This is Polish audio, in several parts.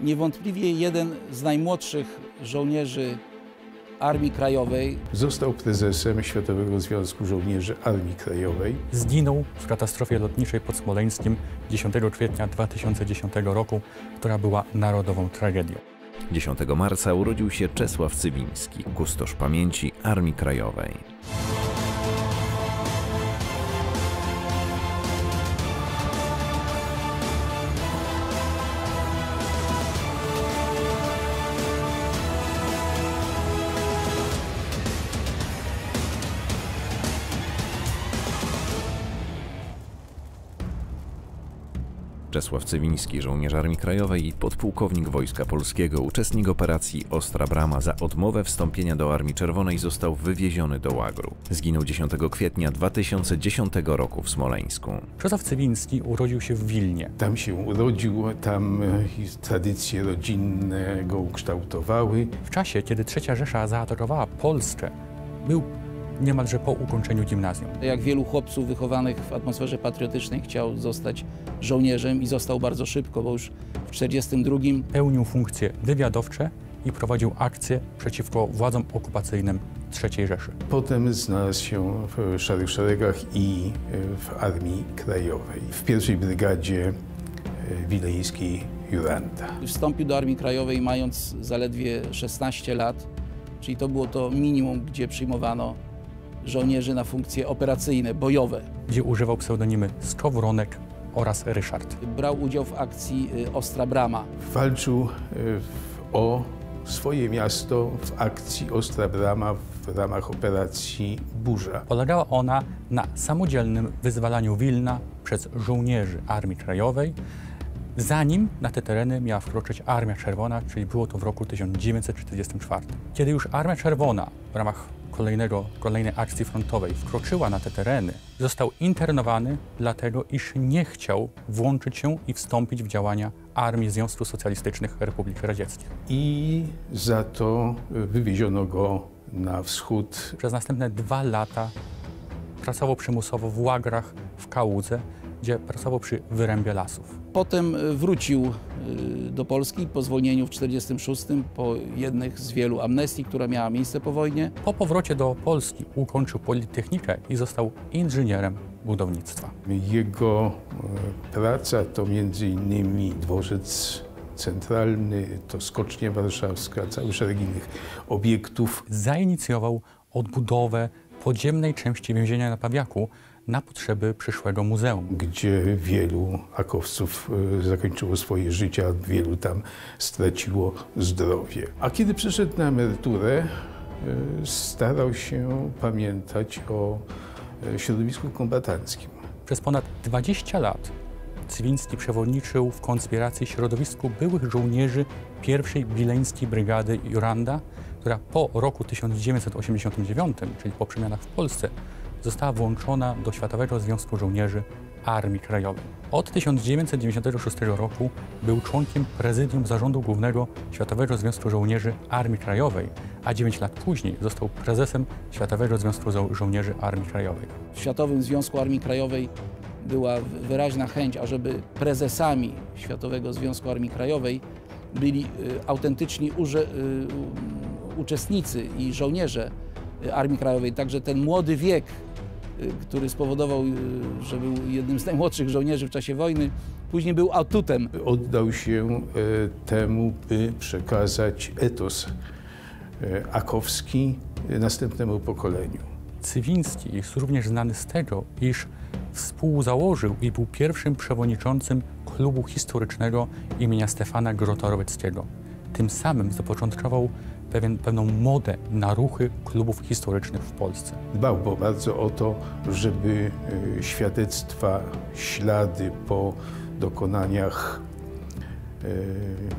Niewątpliwie jeden z najmłodszych żołnierzy Armii Krajowej. Został prezesem Światowego Związku Żołnierzy Armii Krajowej. Zginął w katastrofie lotniczej pod Smoleńskiem 10 kwietnia 2010 roku, która była narodową tragedią. 10 marca urodził się Czesław Cywiński, kustosz pamięci Armii Krajowej. Czesław Cywiński, żołnierz Armii Krajowej i podpułkownik Wojska Polskiego, uczestnik operacji Ostra Brama za odmowę wstąpienia do Armii Czerwonej został wywieziony do łagru. Zginął 10 kwietnia 2010 roku w Smoleńsku. Czesław Cywiński urodził się w Wilnie. Tam się urodził, tam e, tradycje rodzinne go ukształtowały. W czasie, kiedy III Rzesza zaatakowała Polskę, był niemalże po ukończeniu gimnazjum. Jak wielu chłopców wychowanych w atmosferze patriotycznej chciał zostać żołnierzem i został bardzo szybko, bo już w 1942 Pełnił funkcje wywiadowcze i prowadził akcje przeciwko władzom okupacyjnym III Rzeszy. Potem znalazł się w Szarych Szeregach i w Armii Krajowej. W pierwszej brygadzie e, wileńskiej Juranta. wstąpił do Armii Krajowej mając zaledwie 16 lat, czyli to było to minimum, gdzie przyjmowano żołnierzy na funkcje operacyjne, bojowe. gdzie używał pseudonimy Skowronek oraz Ryszard. Brał udział w akcji y, Ostra Brama. Walczył w- o swoje miasto w akcji Ostra Brama w ramach operacji Burza. Polegała ona na samodzielnym wyzwalaniu Wilna przez żołnierzy Armii Krajowej, zanim na te tereny miała wkroczyć Armia Czerwona, czyli było to w roku 1944. Kiedy już Armia Czerwona w ramach kolejnego, kolejnej akcji frontowej wkroczyła na te tereny, został internowany dlatego, iż nie chciał włączyć się i wstąpić w działania Armii Związku Socjalistycznych Republik Radzieckich. I za to wywieziono go na wschód Przez następne dwa lata pracował przymusowo w łagrach w Kałudze, gdzie pracował przy wyrębie lasów. Potem y, wrócił y, do Polski po zwolnieniu w 1946, po jednych z wielu amnestii, która miała miejsce po wojnie. Po powrocie do Polski ukończył Politechnikę i został inżynierem budownictwa. Jego e, praca to między innymi dworzec centralny, to skocznia warszawska, cały szereg innych obiektów. Zainicjował odbudowę podziemnej części więzienia na Pawiaku na potrzeby przyszłego muzeum. gdzie wielu akowców e, zakończyło swoje życie, a wielu tam straciło zdrowie. A kiedy przyszedł na emeryturę, e, starał się pamiętać o e, środowisku kombatanckim. Przez ponad 20 lat Cywiński przewodniczył w konspiracji środowisku byłych żołnierzy pierwszej Wileńskiej Brygady Juranda, która po roku 1989, czyli po przemianach w Polsce, została włączona do Światowego Związku Żołnierzy Armii Krajowej. Od 1996 roku był członkiem prezydium zarządu głównego Światowego Związku Żołnierzy Armii Krajowej, a 9 lat później został prezesem Światowego Związku Żo- Żołnierzy Armii Krajowej. W Światowym Związku Armii Krajowej była wyraźna chęć, ażeby prezesami Światowego Związku Armii Krajowej byli y, autentyczni y, uczestnicy i żołnierze y, Armii Krajowej. Także ten młody wiek, który spowodował, y, że był jednym z najmłodszych żołnierzy w czasie wojny, później był atutem Oddał się e, temu, by przekazać etos akowski następnemu pokoleniu. Cywiński jest również znany z tego, iż współzałożył i był pierwszym przewodniczącym klubu historycznego imienia Stefana Grota-Roweckiego. Tym samym zapoczątkował pewien, pewną modę na ruchy klubów historycznych w Polsce. Dbał bardzo o to, żeby e, świadectwa, ślady po dokonaniach e,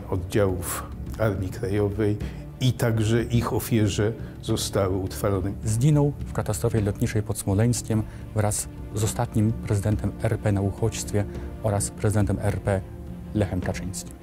oddziałów Armii Krajowej i także ich ofierze zostały utrwalone. Zginął w katastrofie lotniczej pod Smoleńskiem wraz z ostatnim prezydentem RP na uchodźstwie oraz prezydentem RP Lechem Kaczyńskim.